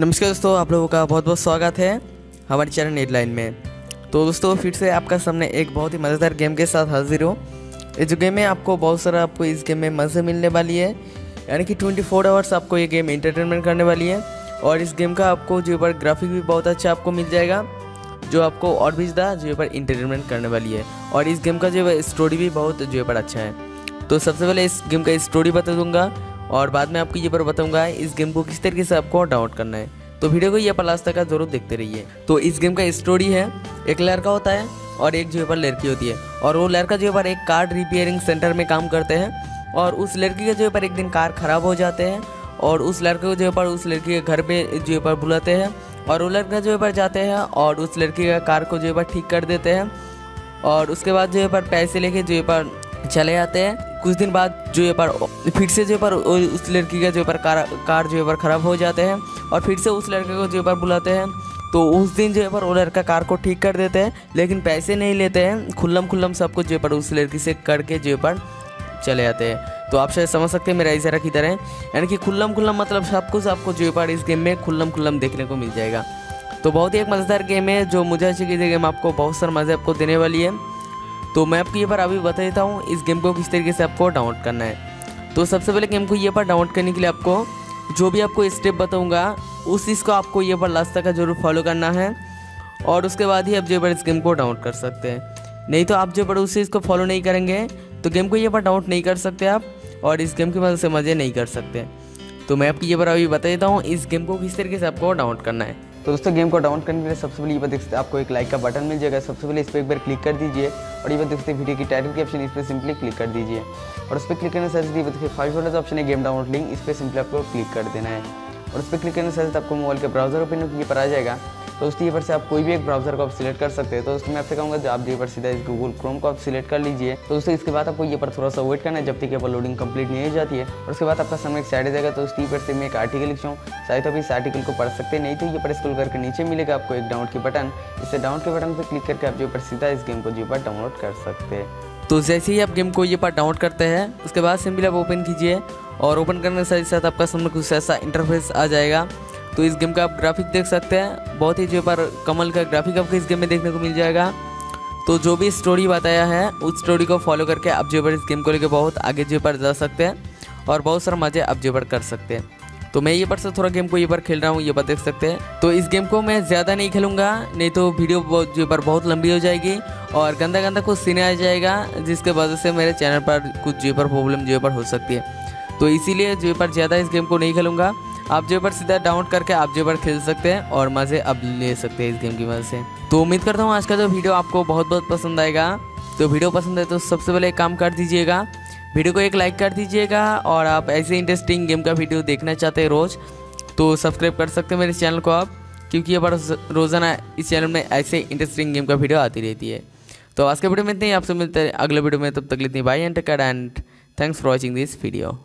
नमस्कार दोस्तों, आप लोगों का बहुत बहुत स्वागत है हमारे चैनल नेटलाइन में। तो दोस्तों, फिर से आपका सामने एक बहुत ही मज़ेदार गेम के साथ हाजिर हो। जो गेम है आपको बहुत सारा आपको इस गेम में मज़े मिलने वाली है। यानी कि 24 फोर आवर्स आपको ये गेम इंटरटेनमेंट करने वाली है। और इस गेम का आपको जो पर ग्राफिक भी बहुत अच्छा आपको मिल जाएगा, जो आपको और भी ज़्यादा जो पर इंटरटेनमेंट करने वाली है। और इस गेम का जो स्टोरी भी बहुत जो पर अच्छा है। तो सबसे पहले इस गेम का स्टोरी बता दूँगा। और बाद में आपको ये पर बताऊँगा इस गेम को किस तरीके से आपको डाउनलोड करना है। तो वीडियो को ये पर लास्ट तक ज़रूर देखते रहिए। तो इस गेम का स्टोरी है, एक लड़का होता है और एक जो है पर लड़की होती है। और वो लड़का जो है पर एक कार रिपेयरिंग सेंटर में काम करते हैं और उस लड़की का जो है पर एक दिन कार खराब हो जाते हैं और उस लड़के को जो है पर उस लड़की के घर पे जो है पर बुलाते हैं और वो लड़का जो है पर जाते हैं और उस लड़की का कार को जो है पर ठीक कर देते हैं और उसके बाद जो है पर पैसे लेके जो है पर चले जाते हैं। कुछ दिन बाद जो ये पर फिर से जो पर उस लड़की का जो पर कार कार जो पर ख़राब हो जाते हैं और फिर से उस लड़के को जो पर बुलाते हैं तो उस दिन जो है पर वो लड़का कार को ठीक कर देते हैं, लेकिन पैसे नहीं लेते हैं खुल्लम खुल्लम सब कुछ जो पर उस लड़की से करके जो पर चले जाते हैं। तो आप शायद समझ सकते हैं मेरा इशारा किधर है। यानी कि खुल्लम खुल्लम मतलब सब कुछ आपको जो पर इस गेम में खुल्लम खुल्लम देखने को मिल जाएगा। तो बहुत ही एक मज़ेदार गेम है, जो मुझे अच्छी की गेम आपको बहुत सारे मज़े आपको देने वाली है। तो मैं आपको ये बार अभी बता देता हूँ, इस गेम को किस तरीके से आपको डाउनलोड करना है। तो सबसे पहले गेम को ये बार डाउनलोड करने के लिए आपको जो भी आपको स्टेप बताऊँगा, उस चीज़ को आपको ये बार लास्ट तक ज़रूर फॉलो करना है और उसके बाद ही आप जो इस गेम को डाउनलोड कर सकते हैं। नहीं तो आप जो उस चीज़ को फॉलो नहीं करेंगे तो गेम को ये बार डाउनलोड नहीं कर सकते आप और इस गेम की मदद से मज़े नहीं कर सकते। तो मैं आपको ये बार अभी बता देता हूँ, इस गेम को किस तरीके से आपको डाउनलोड करना है। तो दोस्तों गेम को डाउनलोड करने के लिए सबसे पहले ये देख सकते आपको एक लाइक का बटन मिल जाएगा। सबसे पहले इस पर एक बार क्लिक कर दीजिए और ये देख सकते वीडियो की टाइटल के ऑप्शन इस पर सिंपली क्लिक कर दीजिए। और उस पर क्लिक करने से देखिए फाइव वाला ऑप्शन है गेम डाउनलोड लिंक इस पर सिंपली आपको क्लिक कर देना है। और उस पर क्लिक करने से आपको मोबाइल के ब्राउज़र ओपन पर आ जाएगा। तो उसकी पर से आप कोई भी एक ब्राउज़र को आप सिलेक्ट कर सकते हैं। तो उसमें आपसे कहूँगा जो आप ये पर सीधा इस गूगल क्रोम को आप सिलेक्ट कर लीजिए तो उससे इसके बाद आपको ये पर थोड़ा सा वेट करना है जब तक ये लोडिंग कंप्लीट नहीं हो जाती है। और उसके बाद आपका सामने एक साइड जाएगा तो उसकी पर से मैं एक आर्टिकल लिखता हूँ। शायद आप इस आर्टिकल को पढ़ सकते नहीं तो ये पर स्कूल करके नीचे मिलेगा आपको एक डाउनलोड की बटन इससे डाउनलोड के बटन पर क्लिक करके आप जो पर सीधा इस गेम को जो पर डाउनलोड कर सकते हैं। तो जैसे ही आप गेम को ये पार्ट डाउनलोड करते हैं, उसके बाद सिंपली आप ओपन कीजिए और ओपन करने के साथ ही साथ आपका सामने कुछ ऐसा इंटरफेस आ जाएगा। तो इस गेम का आप ग्राफिक देख सकते हैं। बहुत ही जो पर कमल का ग्राफिक आपको इस गेम में देखने को मिल जाएगा। तो जो भी स्टोरी बताया है, उस स्टोरी को फॉलो करके आप जो पर इस गेम को लेकर बहुत आगे जो पर जा सकते हैं और बहुत सारा मज़े आप जो पर कर सकते हैं। तो मैं ये पर से थोड़ा गेम को ये पर खेल रहा हूँ, ये पर देख सकते हैं। तो इस गेम को मैं ज़्यादा नहीं खेलूँगा, नहीं तो वीडियो जो पर बहुत लंबी हो जाएगी और गंदा गंदा कुछ सीने आ जाएगा, जिसके वजह से मेरे चैनल पर कुछ जो पर प्रॉब्लम जो पर हो सकती है। तो इसीलिए जो पर ज़्यादा इस गेम को नहीं खेलूँगा। आप जो पर सीधा डाउनलोड करके आप जो पर खेल सकते हैं और मज़े अब ले सकते हैं इस गेम की मदद से। तो उम्मीद करता हूँ आज का जो वीडियो आपको बहुत बहुत पसंद आएगा। तो वीडियो पसंद है तो सबसे पहले एक काम कर दीजिएगा। वीडियो को एक लाइक कर दीजिएगा और आप ऐसे इंटरेस्टिंग गेम का वीडियो देखना चाहते हैं रोज़ तो सब्सक्राइब कर सकते हैं मेरे चैनल को आप, क्योंकि ये बड़ा रोज़ाना इस चैनल में ऐसे इंटरेस्टिंग गेम का वीडियो आती रहती है। तो आज के वीडियो में इतने ही, आपसे मिलते हैं अगले वीडियो में, तब तक इतनी bye and and thanks for watching this video